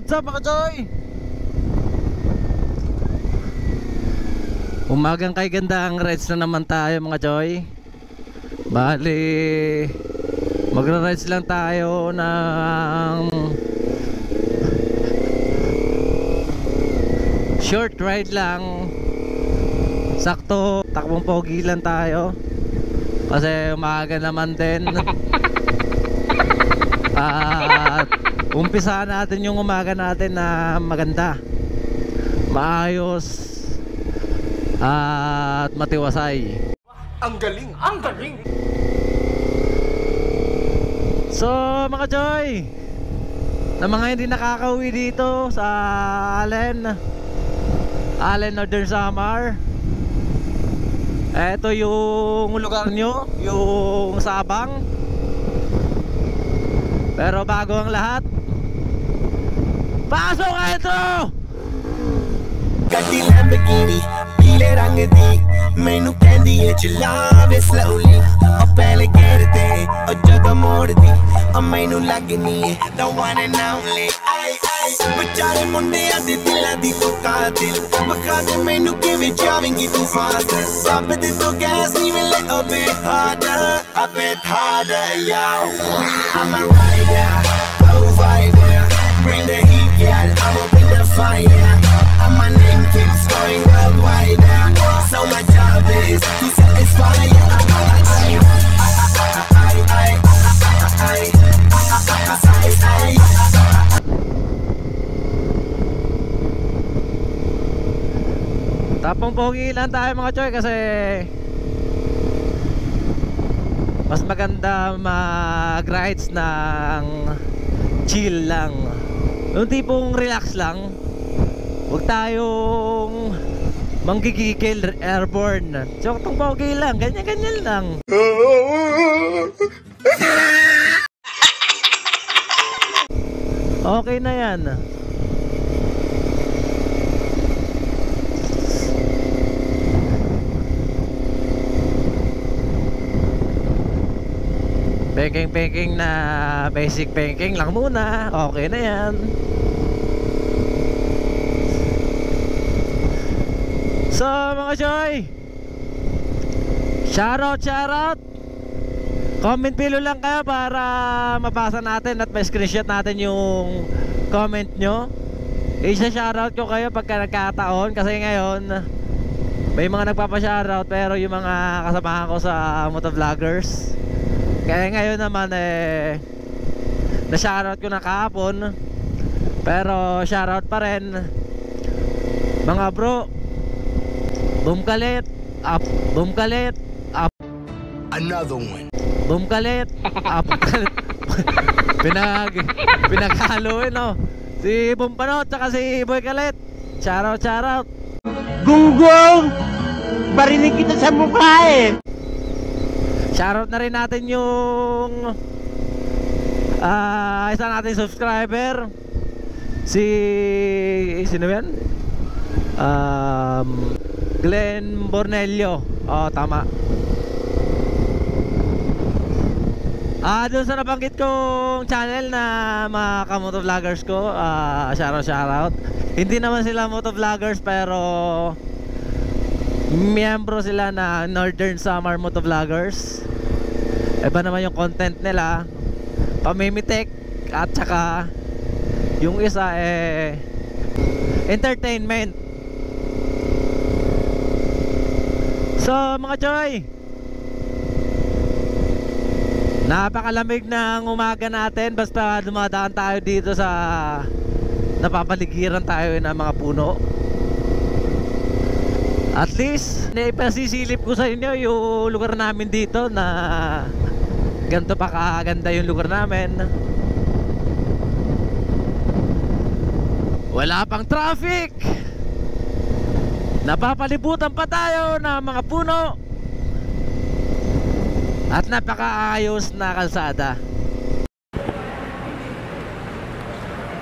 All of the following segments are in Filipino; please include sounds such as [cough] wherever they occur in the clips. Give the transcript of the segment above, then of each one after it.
what's up mga Joy? Umagang kay ganda ang rides na naman tayo mga Joy. Bali Magra-rides lang tayo ng Short ride lang. Sakto Takbong pogi lang tayo. Kasi umaga naman din. At [laughs] umpisa natin yung umaga natin na maganda. Maayos. At matiwasay. Ang galing! Ang galing! So mga Joy Na mga hindi nakakauwi dito sa Allen. Allen Northern Samar. Ito yung lugar nyo Yung Sabang. Pero bago ang lahat Pasok ka ito! ਗੱਡੀ ਲੈਂਬਗੀਨੀ ਪੀਲੇ ਰੰਗ ਦੀ ਮੈਨੂੰ ਕਹਿੰਦੀ ਏ ਚਲਾਵੇ ਸਲੋਲੀ ਉਹ ਪਹਿਲੇ ਗੇਰ ਤੇ ਉਹ ਜਦੋਂ ਮੋੜਦੀ ਉਹ ਮੈਨੂੰ ਲੱਗਨੀ ਏ the one and only ਆਈ ਆਈ ਵਿਚਾਰੇ ਮੁੰਡਿਆਂ ਦੇ ਦਿਲਾਂ ਦੀ ਤੂੰ ਕਾਤਿਲ ਬਖਾ ਦੇ ਮੈਨੂੰ ਕਿਵੇਂ ਜਾਵੇਂਗੀ ਤੂੰ ਫਾਸਟ ਸਭ ਦੇ ਤੂੰ ਗੈਸ ਨਹੀਂ ਮਿਲੇ a bit harder a bit harder yo I'm a rider provider bring the fire and my name keeps going worldwide. So my job is to satisfy Tapong pogi lang tayo mga choy kasi mas maganda mag-rides ng chill lang. Yung tipong relax lang. Huwag tayong manggigigil airborne. So, itong pogi lang, ganyan-ganyan lang. Okay na yan. Peking-peking na basic peking lang muna. Okay na yan. So mga Joy Shoutout, shoutout. Comment below lang kayo para mabasa natin at may screenshot natin yung comment nyo. Isa shoutout ko kayo pagka nagkataon kasi ngayon may mga nagpapa-shoutout pero yung mga kasamahan ko sa motovloggers. Kaya ngayon naman eh na-shoutout ko na kahapon. Pero shoutout pa rin mga bro Boom kalit Up Boom kalit Up Another one. Boom kalit Up kalit Pinag Pinaghalo eh no Si Boom Panot Tsaka si Boy Kalit Shoutout shoutout Gunggong! Barinig kita sa mukha eh! Shoutout na rin natin yung ah Isa nating subscriber Si Sino yan? Um Glenn Bornelio Oh tama Ah, doon sa nabanggit kong channel na mga kamotovloggers ko, ah, shoutout shoutout. Hindi naman sila motovloggers pero miyembro sila na Northern Summer Motovloggers. Iba naman yung content nila. Pamimitik at saka yung isa eh entertainment. So mga choy Napakalamig ng umaga natin. Basta dumadaan tayo dito sa Napapaligiran tayo ng mga puno. At least Naipasisilip ko sa inyo Yung lugar namin dito na Ganto pa kaganda yung lugar namin. Wala pang traffic Napapalibutan pa tayo ng mga puno At napakaayos na kalsada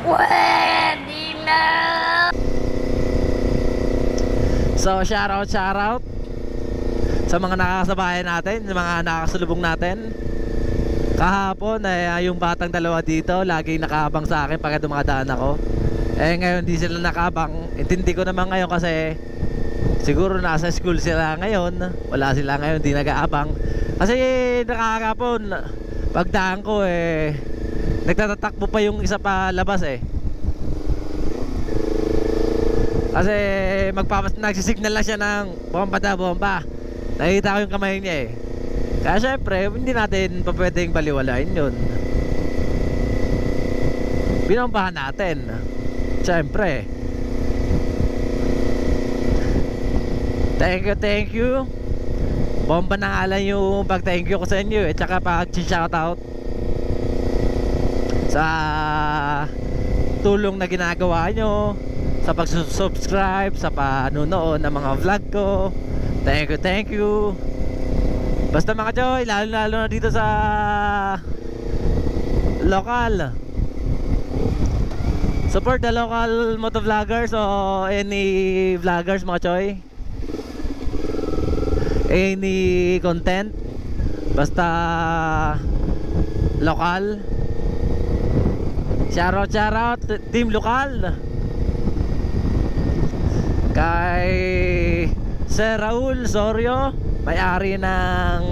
Pwede na! So shoutout shoutout Sa mga nakakasabayan natin Sa mga nakakasulubong natin Kahapon ay ah, yung batang dalawa dito Laging nakahabang sa akin pagka dumadaan ako Eh ngayon di sila nakabang. Intindi ko naman ngayon kasi siguro nasa school sila ngayon. Wala sila ngayon, di nag-aabang. Kasi nakakapon, pagdaan ko eh, nagtatatakbo pa yung isa pa labas eh. Kasi magpapas nagsisignal lang siya ng bomba daw, bomba. Nakita ko yung kamay niya eh. Kaya syempre, hindi natin pa pwedeng baliwalain yun. Binombahan natin. Syempre. Thank you, thank you. Bomba na lang yung pag thank you ko sa inyo eh. Tsaka pag shoutout sa tulong na ginagawa nyo sa pag-subscribe sa panunood ng mga vlog ko. Thank you thank you. Basta mga choy lalo lalo na dito sa local support the local motovloggers o any vloggers mga choy any content basta lokal. Shoutout shoutout team lokal. Kay Sir Raul Sorio may-ari ng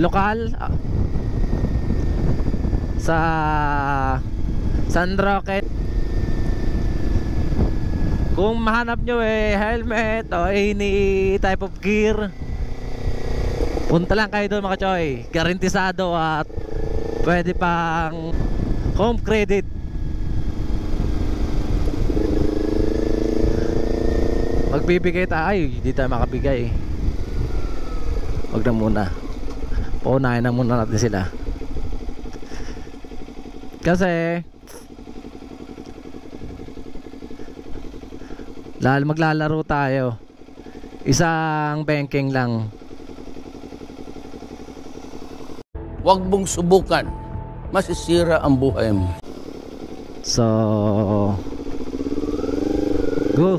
lokal ah, sa San Roque kung mahanap nyo eh helmet o any type of gear punta lang kayo doon mga choy. Garantisado at pwede pang home credit. Magbibigay tayo hindi tayo makabigay. Wag na muna. Paunahin na muna natin sila. Kasi lalo maglalaro tayo isang banking lang Huwag mong subukan. Masisira ang buhay mo. so go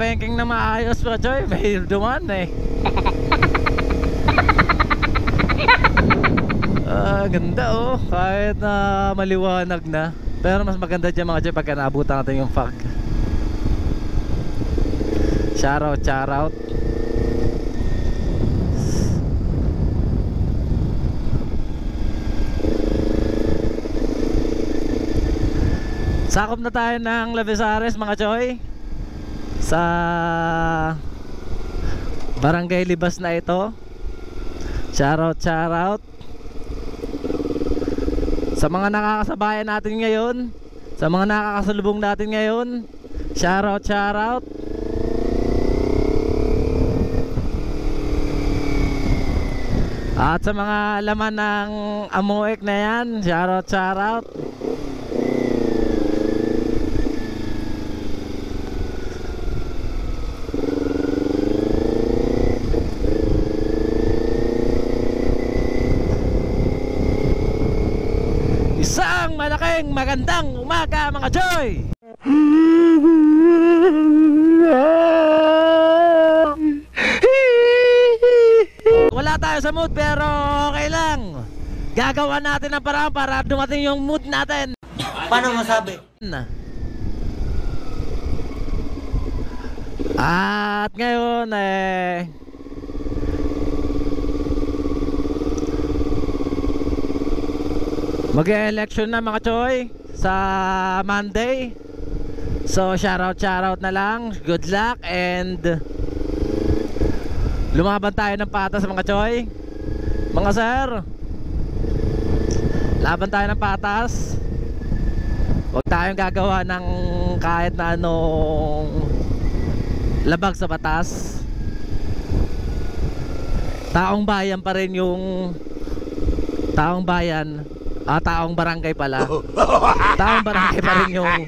Nakabanking na maayos pa, Joy. May duman eh. [laughs] Ah, ganda oh. Kahit na maliwanag na. Pero mas maganda dyan mga Joy pagka naabutan natin yung fog. Shoutout, shoutout. Sakop na tayo ng Lavesares mga Choy Sa Barangay Libas na ito. Shoutout, shoutout. Sa mga nakakasabayan natin ngayon Sa mga nakakasalubong natin ngayon Shoutout, shoutout. At sa mga laman ng Amoek na yan Shoutout, shoutout Malaking magandang umaga mga Joy! Wala tayo sa mood pero okay lang Gagawa natin ang paraan para dumating yung mood natin Paano masabi? At ngayon eh Mag-election na mga choy sa Monday. So shoutout shoutout na lang. Good luck and lumaban tayo ng patas mga choy. Mga sir. Laban tayo ng patas. Huwag tayong gagawa ng kahit na anong labag sa batas. Taong bayan pa rin yung taong bayan Ah, taong barangay pala. [laughs] taong barangay pa rin yung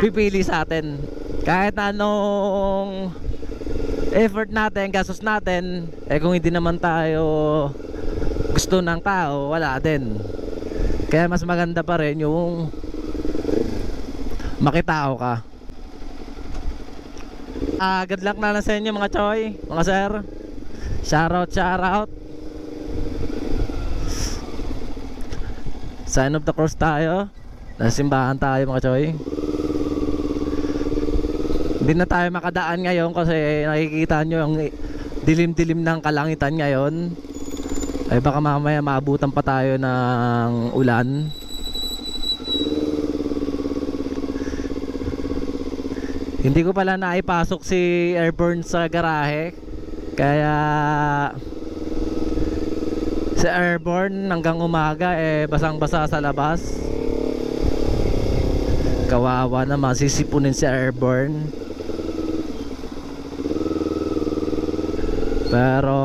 pipili sa atin. Kahit anong effort natin, gastos natin, eh kung hindi naman tayo gusto ng tao, wala din. Kaya mas maganda pa rin yung makitao ka. Ah, good luck na lang sa inyo mga choy, mga sir. Shoutout, shoutout. Sign of the cross tayo. Nasa simbahan tayo mga choy. Hindi na tayo makadaan ngayon kasi nakikita nyo ang dilim-dilim ng kalangitan ngayon. Ay baka mamaya maabutan pa tayo ng ulan. Hindi ko pala naipasok si Airborne sa garahe. Kaya si Airborne hanggang umaga eh basang-basa sa labas. Kawawa naman sisipunin si Airborne. Pero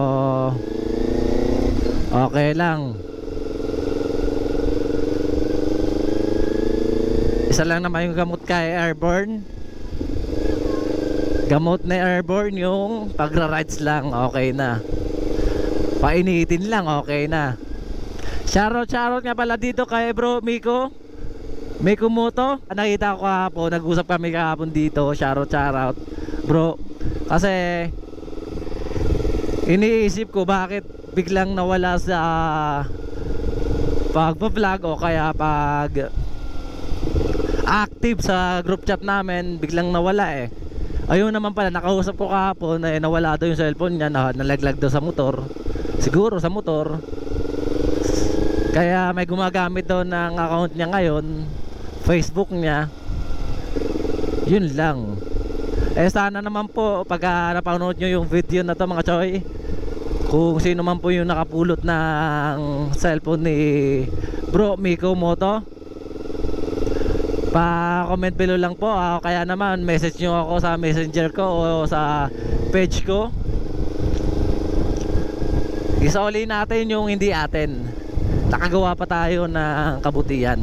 okay lang. Isa lang naman yung gamot kay Airborne. Gamot na airborne yung pagra-rides lang, okay na. Painitin lang, okay na. Shoutout, shoutout nga pala dito kay bro Miko. Miko Moto. Nakita ko kahapon, nag-usap kami kahapon dito. Shoutout, shoutout. Bro, kasi iniisip ko bakit biglang nawala sa pagpa-vlog o kaya pag active sa group chat namin biglang nawala eh ayun naman pala nakausap ko kahapon eh nawala daw yung cellphone niya na, nalaglag daw sa motor siguro sa motor. Kaya may gumagamit daw ng account niya ngayon Facebook niya. Yun lang. Eh sana naman po pag uh, napanood nyo yung video na to mga choy kung sino man po yung nakapulot ng cellphone ni bro Miko Moto pa-comment below lang po. Ah, kaya naman message nyo ako sa messenger ko o sa page ko isoli natin yung hindi atin. Nakagawa pa tayo ng kabutihan.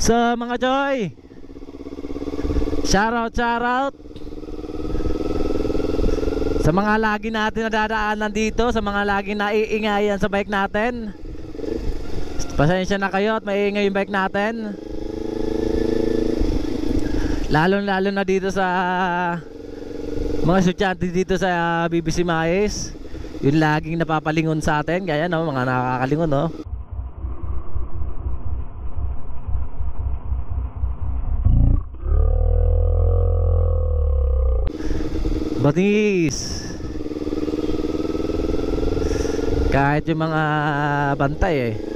So mga joy shoutout shoutout. Sa mga lagi natin nadadaanan dito sa mga lagi naiingayan sa bike natin. Pasensya na kayo at maingay yung bike natin. Lalo lalo na dito sa Mga estudyante dito sa BBC Mais Yung laging napapalingon sa atin. Kaya no, mga nakakalingon no Batis. Kahit yung mga bantay eh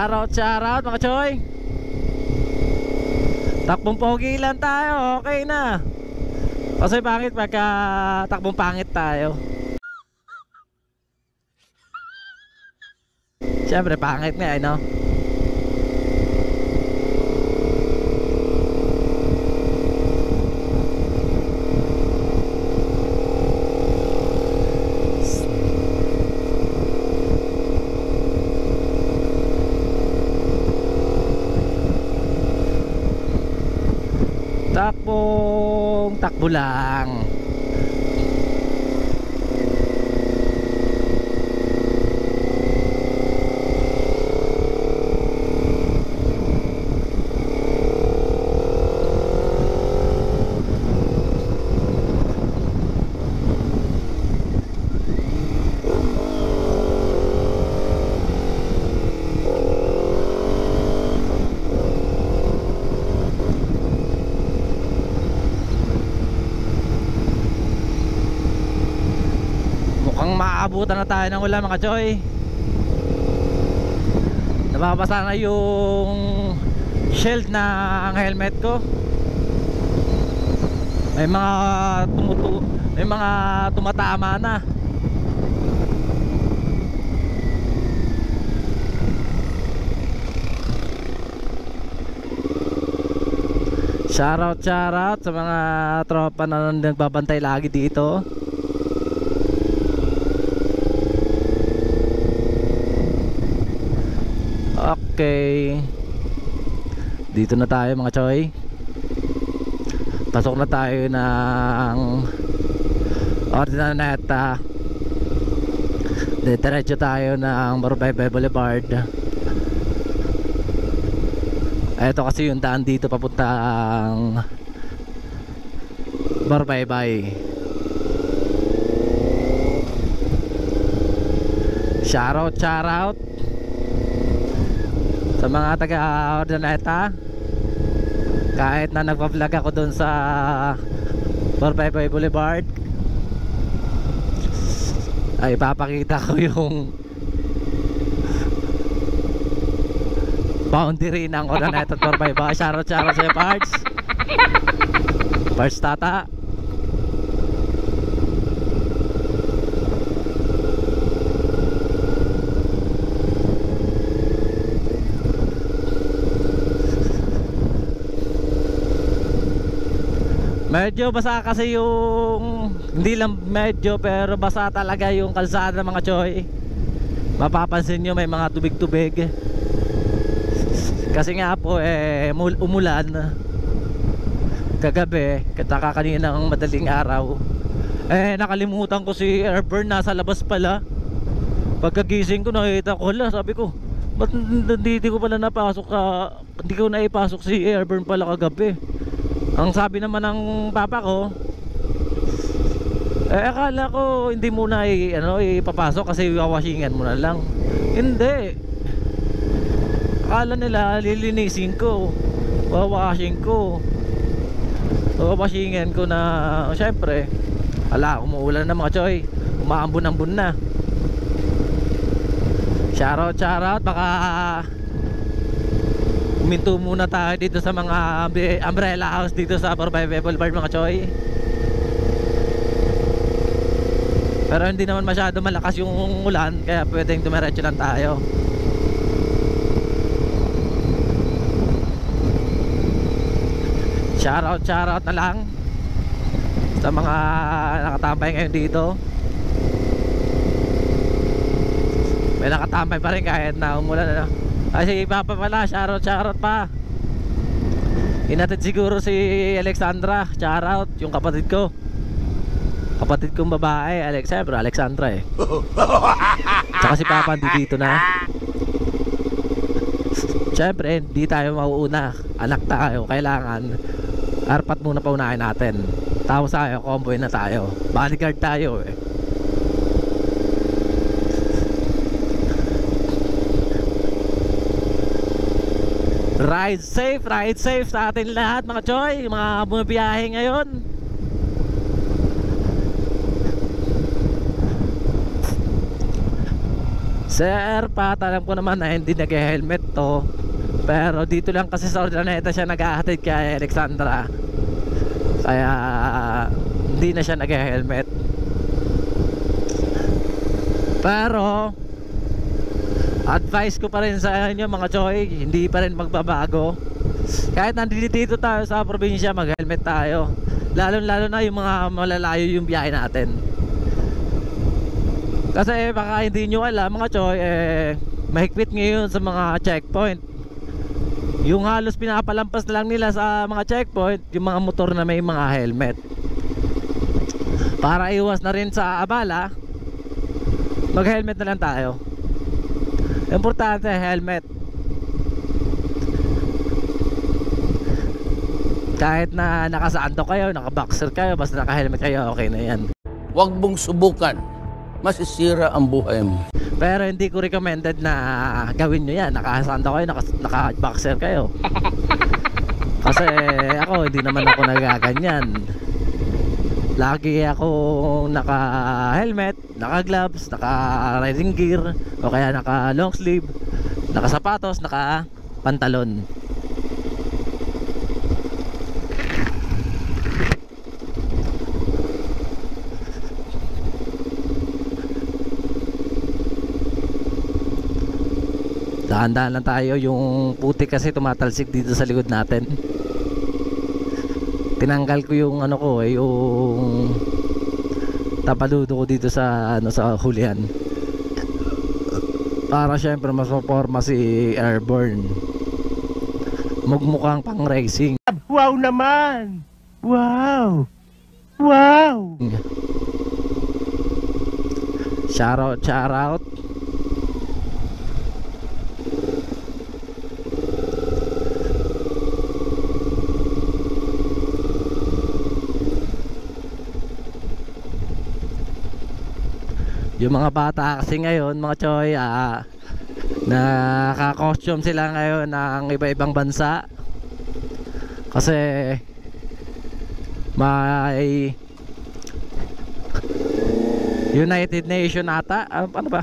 Shoutout, shoutout mga choy. Takbong pogi lang tayo, okay na. Kasi pangit pagka takbong pangit tayo? Siyempre pangit nga eh no takbong takbo lang maaabutan na tayo ng ulan mga choy Nababasa na yung shield ng helmet ko. May mga tumutu may mga tumatama na. Shoutout, shoutout sa mga tropa na nagbabantay lagi dito Okay Dito na tayo mga choy Pasok na tayo ng Ordinaneta Diretso tayo ng Barbaybay Boulevard. Ito kasi yung daan dito papuntang Barbaybay. Shoutout, shoutout sa mga taga Ordaneta. Kahit na nagpa-vlog ako doon sa Barbaybay Boulevard ay papakita ko yung boundary ng at Barbaybay. Shoutout, shoutout sa Parts. Parts Tata. Medyo basa kasi yung hindi lang medyo pero basa talaga yung kalsada mga choy. Mapapansin nyo may mga tubig-tubig. Kasi nga po eh mul- umulan kagabi kataka kaninang madaling araw. Eh nakalimutan ko si Airburn nasa labas pala. Pagkagising ko nakita ko hala sabi ko Ba't hindi ko pala napasok ka Hindi ko naipasok si Airburn pala kagabi ang sabi naman ng papa ko Eh akala ko hindi muna i, ano, ipapasok kasi wawashingan mo na lang. Hindi. Akala nila lilinisin ko Wawashing ko. Wawashingan ko na Siyempre Ala umuulan na mga choy. Umaambon-ambon na. Shoutout shoutout. Baka Huminto muna tayo dito sa mga umbre- umbrella house dito sa Barbaybay Boulevard mga choy. Pero hindi naman masyado malakas yung ulan Kaya pwedeng dumiretso lang tayo. [laughs] Shoutout shoutout na lang Sa mga nakatambay ngayon dito. May nakatambay pa rin kahit na umulan na Ay si Papa pala, shoutout shoutout pa. Inatid siguro si Alexandra, shoutout yung kapatid ko. Kapatid kong babae, Alex, siyempre Alexandra eh. Tsaka si Papa hindi dito na. Siyempre, hindi tayo mauuna. Anak tayo, kailangan Arpat muna paunahin natin. Tapos tayo, convoy na tayo. Bodyguard tayo eh Ride safe, ride safe sa atin lahat mga choy Mga bumabiyahe ngayon. Sir Pat, alam ko naman na hindi nag-helmet to Pero dito lang kasi sa Ordaneta siya nag-ahatid kay Alexandra. Kaya hindi na siya nag-helmet Pero Advice ko pa rin sa inyo mga choy Hindi pa rin magbabago. Kahit nandito tayo sa probinsya Mag-helmet tayo. Lalo lalo na yung mga malalayo yung biyahe natin. Kasi baka hindi nyo alam mga choy eh, Mahigpit ngayon sa mga checkpoint. Yung halos pinapalampas na lang nila sa mga checkpoint Yung mga motor na may mga helmet. Para iwas na rin sa abala Mag helmet na lang tayo Importante helmet. Kahit na nakasanto kayo, nakaboxer kayo, basta naka-helmet kayo, okay na yan. Huwag mong subukan. Masisira ang buhay mo. Pero hindi ko recommended na gawin nyo yan. Nakasanto kayo, naka- naka-boxer kayo. [laughs] Kasi ako, hindi naman ako nagaganyan. Lagi ako naka-helmet, naka-gloves, naka-riding gear, o kaya naka-long sleeve, naka-sapatos, naka-pantalon. Dahan-dahan lang tayo yung puti kasi tumatalsik dito sa likod natin tinanggal ko yung ano ko eh yung tapaludo ko dito sa ano sa hulihan para syempre mas maporma si Airborne mugmukhang pang racing Wow naman! Wow! Wow! Shoutout, shoutout. Yung mga bata kasi ngayon, mga choy, ah, naka-costume sila ngayon ng iba-ibang bansa. Kasi may United Nation ata. Ano, ano ba?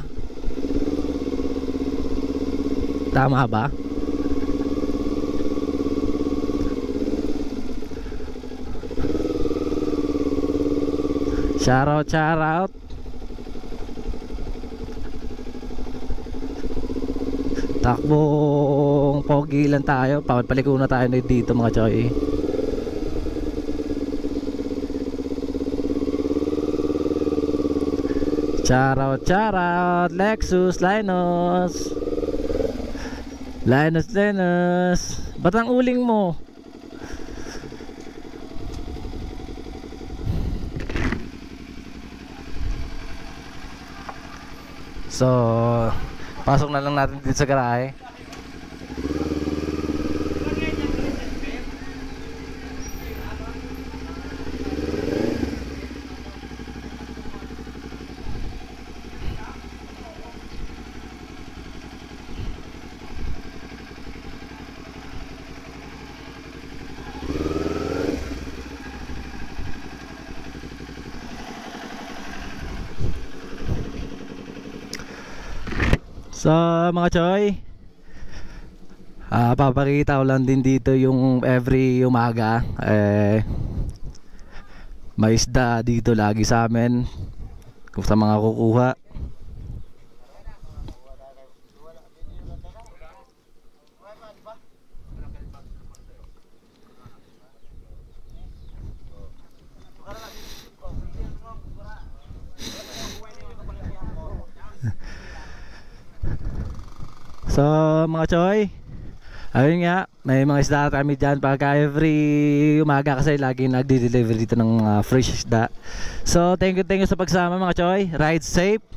Tama ba? Shout out shout out takbong. Pogi lang tayo. Papaliko na tayo dito mga choy. Shoutout, shoutout, Lexus, Linus. Linus, Linus. Ba't ang uling mo? So, pasok na lang natin dito sa garahe So mga choy. Ah Papakita ko lang din dito yung every umaga. Eh, May isda dito lagi sa amin. Kung sa mga kukuha So mga choy Ayun nga May mga isda kami dyan. Pagka every umaga kasi Lagi nagdi-deliver dito ng uh, fresh isda. So thank you thank you sa pagsama mga choy. Ride safe